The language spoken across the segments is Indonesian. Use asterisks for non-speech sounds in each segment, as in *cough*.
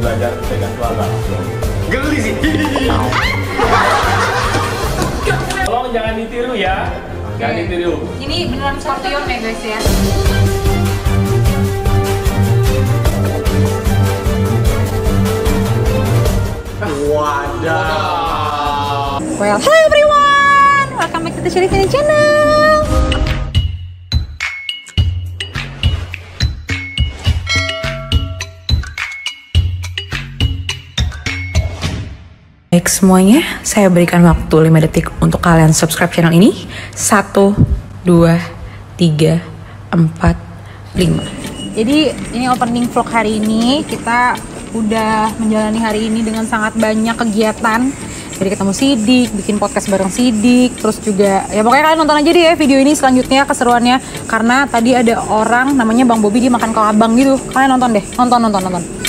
belajar pegang keluarga. Geli sih. *laughs* Tolong jangan ditiru ya. Jangan ditiru. Ini beneran Scorpion ya guys ya. Wadah. Well, hello everyone! Welcome back to the Candy channel! Baik semuanya, saya berikan waktu 5 detik untuk kalian subscribe channel ini. 1, 2, 3, 4, 5 Jadi ini opening vlog hari ini. Kita udah menjalani hari ini dengan sangat banyak kegiatan. Jadi ketemu Sidik, bikin podcast bareng Sidik Terus juga, ya pokoknya kalian nonton aja deh ya video ini selanjutnya keseruannya. Karena tadi ada orang namanya Bang Bobi dia makan kelabang gitu. Kalian nonton deh, nonton, nonton, nonton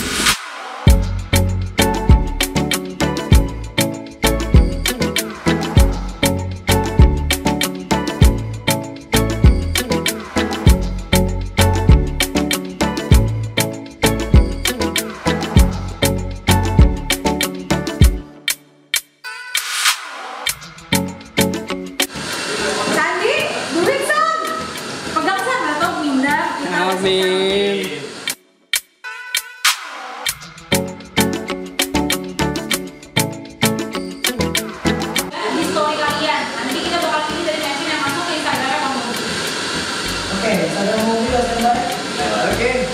Oke, ada mobil ada gambar. Oke.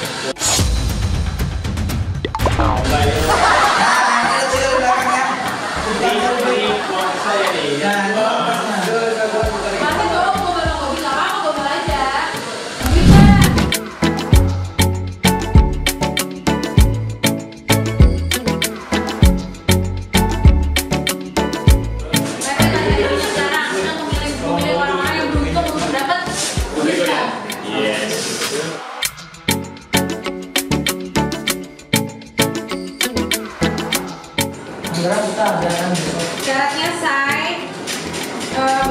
Syaratnya eh,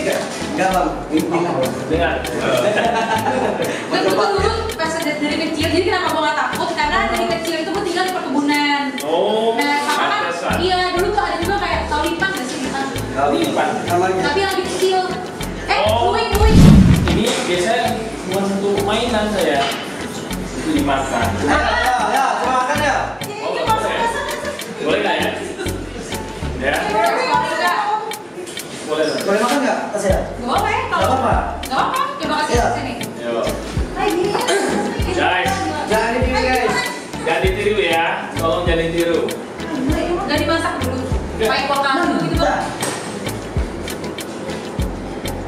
Enggak bang. Ini Dengar. Gue dulu dulu pas dari, kecil, jadi kenapa gue gak takut? Karena dari kecil itu gue tinggal di perkebunan. Oh. Nah, sama kan, iya dulu tuh ada juga kayak taulipan gak sih? Lipat. Namanya. Tapi yang lebih kecil. Eh, Oh. kuing, kuing. Ini biasanya bukan satu mainan saya. Itu dimakan. Ya, ya, ya, coba makan ya. Masuk masuk. Boleh nggak ya? Ya. Boleh nggak? Boleh. makan gak tasnya? Boleh. Gak Kalau apa-apa. Gak apa. Coba kasih ke sini. Yo. Ya. Guys. Jangan dipilih guys. Jangan ditiru ya. Tolong jangan ditiru. Gak dimasak dulu. Pakai kuah kaldu gitu.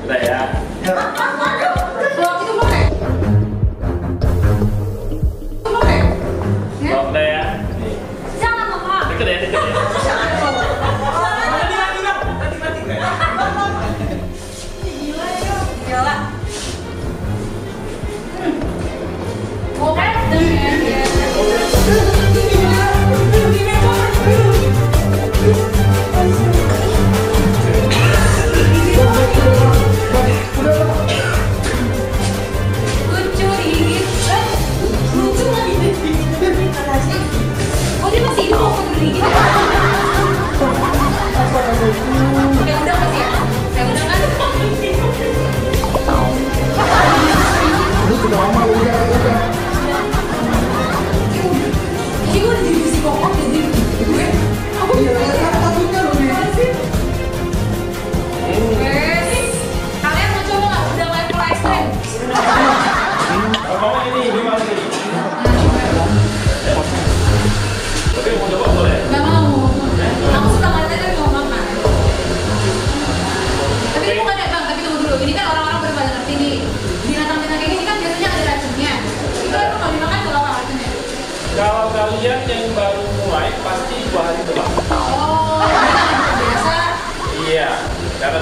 Udah ya. Ya.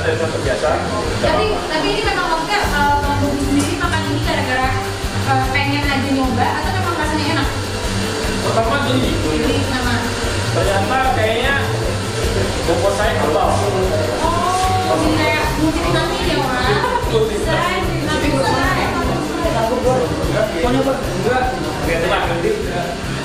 Saya udah Tapi tapi ini memang maksudnya uh, Bang Bobi sendiri makan ini gara-gara uh, pengen aja nyoba atau memang rasanya enak? Pertama gini, nama. ternyata kayaknya bobot saya tebal. Oh, jadi kayak multivitamin ya, Wak? Multivitamin. Tapi bisa. Tenang, nanti. Oke.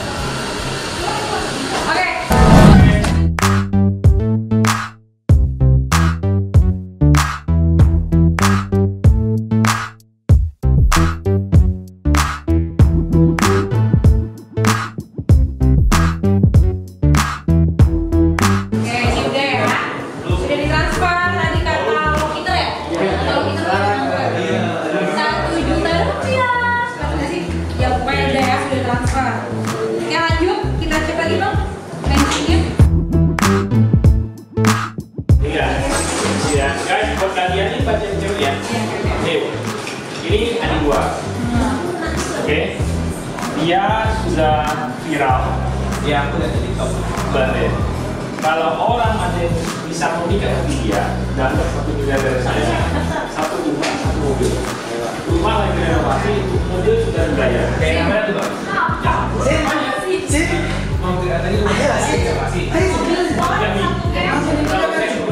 Sudah viral. Ya, aku lihat di TikTok. Berarti kalau orang ada yang bisa menikah dengan dia dapat satu miliar dari saya, satu rumah, satu mobil. Rumah lagi renovasi, mobil sudah dibayar. Kayak yang mana tuh bang? Ya, Sip, sip. Mau tidak tadi masih.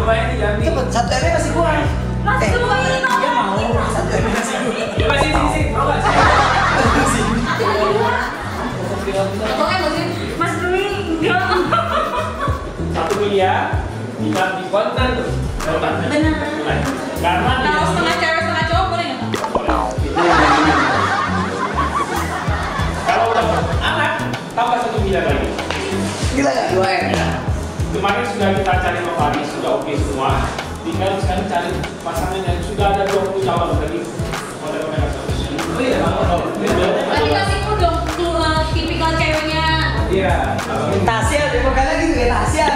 Saya di Jambi. Cepet, satu R masih kurang. Masih Ino. Dia mau satu R masih kurang. Masih sini sini, mau sih? Pokoknya maksudnya Mas Dwi enggak. Satu miliar tinggal di konten tuh. Benar. Karena Kalau setengah cewek setengah cowok boleh nggak? kalau udah anak tambah satu miliar lagi. Gila nggak? Dua. Ya. Kemarin sudah kita cari lokali, sudah oke semua. Tinggal sekarang cari pasangan yang sudah ada 20 calon tadi. Model mereka Oh iya, kasih Tasya, dia bukan lagi tuh kayak Tasya.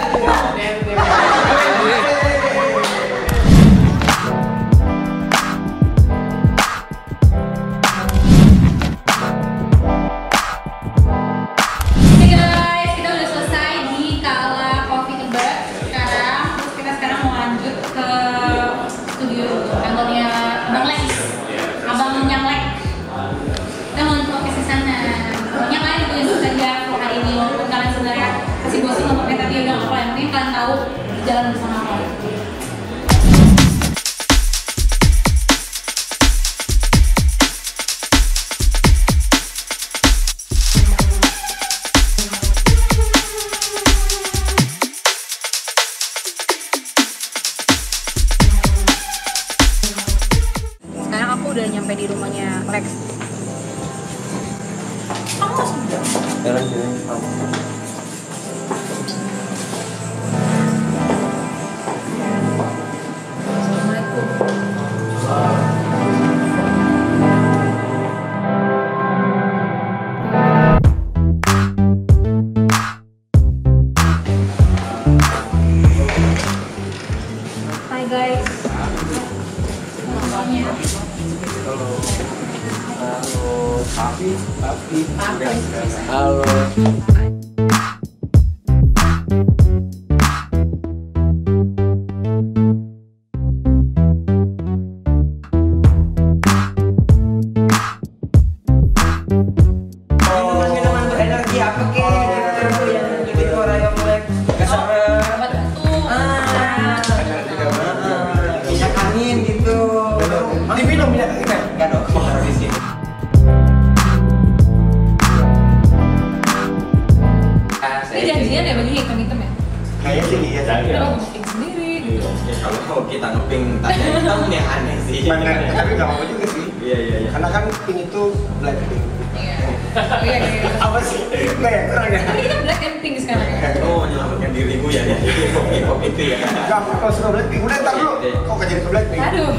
Kayaknya sih iya. Jadi Kita ya. mau bikin sendiri. Ya, kalau mau kita ngeping tanya hitam yang aneh sih. Tapi nggak apa juga sih. Iya, iya, iya. Karena kan pink itu black pink. Iya. Iya, iya. *laughs* Apa sih? Nggak ya, kurang ya? Tapi kita black and pink sekarang ya. Oh, menyelamatkan dirimu ya dari hip-hop itu ya. Nggak, kalau suka black pink. Udah, ntar dulu. Kok nggak jadi ke black pink? Aduh.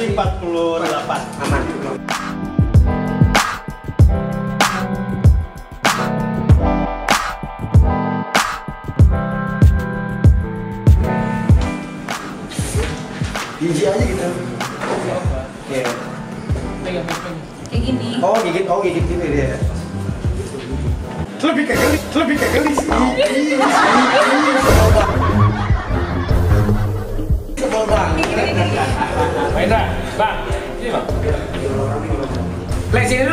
Durasi 48. Aman.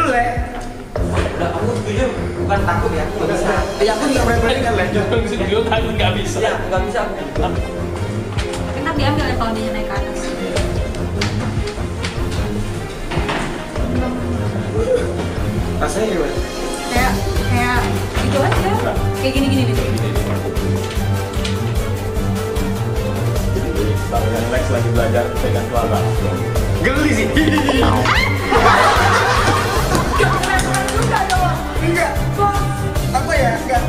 Dulu, Le. Udah aku setuju, bukan takut ya, nggak bisa. Ya aku juga berani kan, Le. Jangan video takut nggak bisa. Ya, nggak bisa. Enak diambil ya kalau dia naik ke atas. Rasanya gimana? Kayak kayak gitu aja. Kayak gini gini nih. Bang Lex lagi belajar pegang. Geli sih. *laughs* *laughs* Apa ya? Enggak.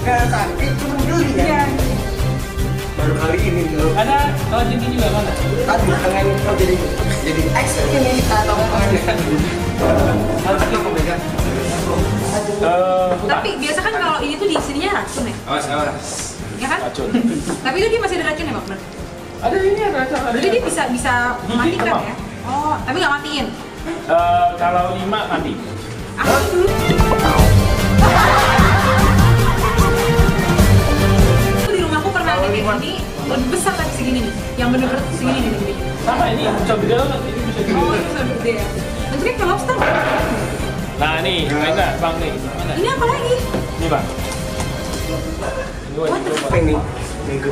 Enggak sakit, cuma geli ya. Baru kali ini loh. Ada kalau jadi juga mana? Tadi tangan kau jadi jadi X ini atau Harus aku pegang. Eh, Tapi biasa kan kalau ini tuh di sininya racun ya, Awas, awas. ya kan? racun. Tapi itu dia masih ada racun ya, Bang? Ada ini ada racun. Ada. Jadi dia bisa bisa emang. ya? Oh, tapi nggak matiin. Eh, kalau lima mati. Aku lebih besar tapi segini nih. Yang bener-bener segini nih. nih. Sama ini bisa gede banget. Ini bisa gede. Oh, sudah gede ya. Bentuknya kayak lobster. Nah nih, Indra, Bang nih. Mana? Ini apa lagi? Ini Bang. Ini wajib coba. Apa ini? Minggu.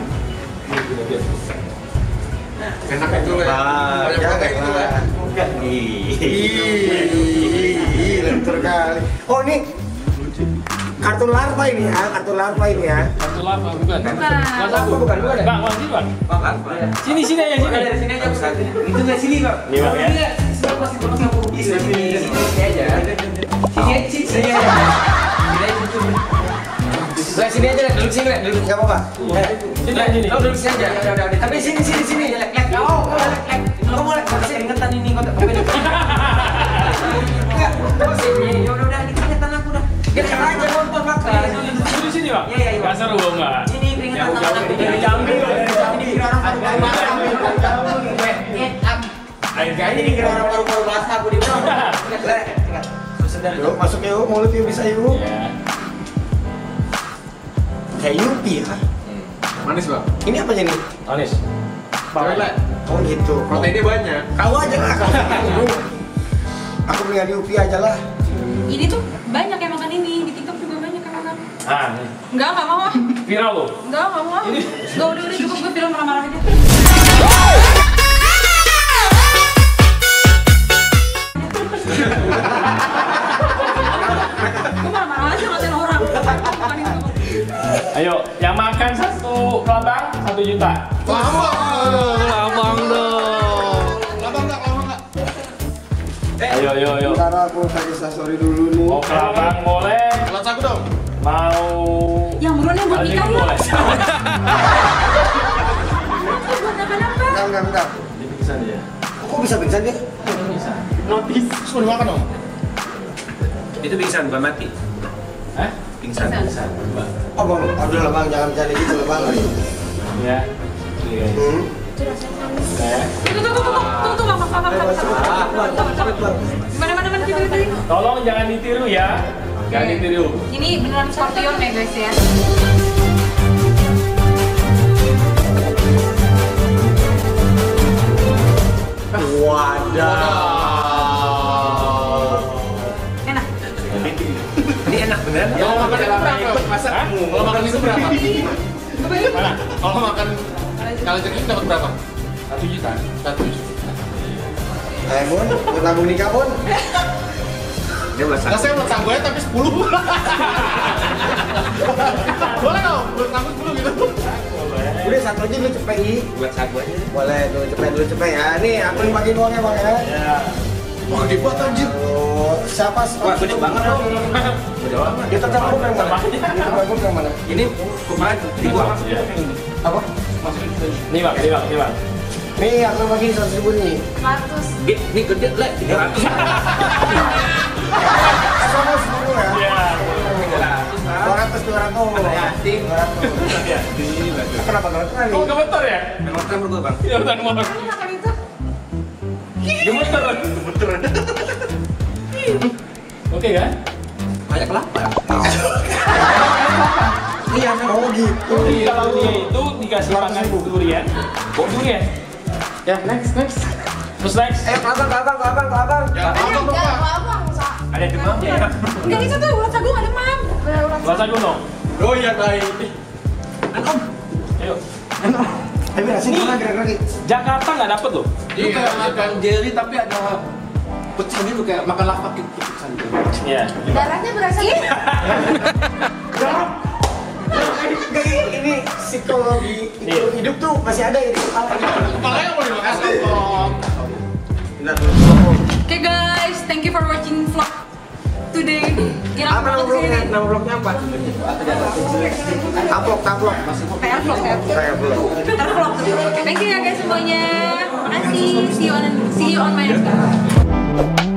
Ini aja. Enak itu lah. Banyak ya, pakai itu lah. Enggak. Ih, lentur kali. Oh, ini kartun larva ini ya, kartun larva ini ya. Satu lava bukan? Bukan. Bukan satu. Bukan, bukan ya? Bang, Bang, sini Bang. Bang, apa? Sini sini aja sini. Dari sini aja Ustaz. Itu nggak sini, Bang. Nih, Bang, ya. Iya, sini aku. Aja. Sini aja, sini sini aja. Sini aja itu. Lah sini aja, Lek. duduk sini, Lek. duduk. Enggak apa-apa. Eh, Sini aja nih. Duduk sini aja. Udah, udah, udah. Tapi sini, sini, sini. Lek, lek. Oh, lek, lek. Kau boleh, kau sih ingetan ini kau tak pokoknya. Enggak, kau sini. Ya udah. Ini aku dah. Kita aja makan. Sini Bang. Iya, iya, iya. Seru enggak? Ini keringetan jauh. Ini jambil. Ini kira orang baru Ayo, Kayaknya dikira orang baru-baru basah aku di. Sedar. *laughs* Yuk, masuk yuk, mulut yuk bisa yuk. Iya. Kayak Yupi ya. Manis bang. Ini apa jadi? Anis. Toilet. Oh gitu. Proteinnya banyak. Kau aja lah. *laughs* Aku mendingan Yupi aja lah. Ini tuh banyak yang makan ini. Di TikTok juga banyak yang makan. Ah, nih. Enggak, enggak mau ah. Viral loh. Enggak, enggak mau ah. Ini- Enggak, udah, udah cukup gue film marah-marah aja. Gue marah-marah aja ngatain orang. Ayo, yang makan satu kelabang satu juta. Lama. Labang dong. Labang nggak? Labang nggak? Ayo, ayo, ayo. Sekarang aku kasih story dulu nih. Mau kelabang boleh, Kelas aku dong mau yang buruan buat nikah ya enggak enggak dia kok bisa pingsan dia? Bisa. notis makan dong itu pingsan bukan mati Hah? pingsan pingsan oh bang aduh lah jangan cari gitu lah bang ya iya hmm. Tolong jangan ditiru ya. Jangan Oke. ditiru. Ini beneran scorpion ya guys ya. Enak. Ini enak beneran. Kalau makan itu berapa? Masa? Kalau makan itu berapa? Mana? Kalau makan kalau jadi dapat berapa? Satu juta. Satu juta. Eh Bun, mau nabung nikah Bun? *laughs* Dia masak. Nah, saya buat sangguanya tapi 10 Boleh dong, buat sanggup 10 *laughs* gitu Udah satu aja lu cepet i. Buat sagu aja. Boleh, lu cepet, lu cepet ya. Nih, aku yang bagi uangnya bang ya. Ya. Wah, gede banget anjir. Oh, siapa? Wah, gede banget dong. Dia tercampur yang mana? Dia tercampur yang mana? Ini kemarin dibuang. Iya. Apa? Ini bang, ini bang, ini bang. Nih, aku bagi seratus ribu nih. Ini gede lah, *laughs* 300. Sama sepuluh ya. Iya. 300 Dua ratus, dua ratus. Ada yatim. Dua ratus. Kenapa nggak kali? Oh, gemeter ya? Memang kan berdua bang. Iya. Gemeter. Gemeter. Oke kan? Banyak kelapa. *laughs* Iya, oh gitu. Jadi kalau dia itu dikasih makan durian, durian. Ya, next, next. Terus next. Eh, ke abang, ke abang, ke abang, ke abang. Ada demam ya? Enggak bisa tuh, urat sagu ada mam. Bahasa gunung. Oh iya, baik. Ayo. Eh, Bira, sini gerak-gerak gitu. Jakarta nggak dapet loh. Itu kayak makan jelly tapi ada pecah gitu kayak makan lava gitu gitu. Iya. Darahnya berasa Gak ini, ini psikologi Iya. hidup tuh masih ada di kepala. Makanya mau dimakan. Oke guys, thank you for watching vlog today. Kira Apa nama vlognya? Nama vlognya apa? Taplok, taplok. PR vlog ya. Saya vlog. PR vlog. Thank you ya guys semuanya. Makasih. See you on see you on my next.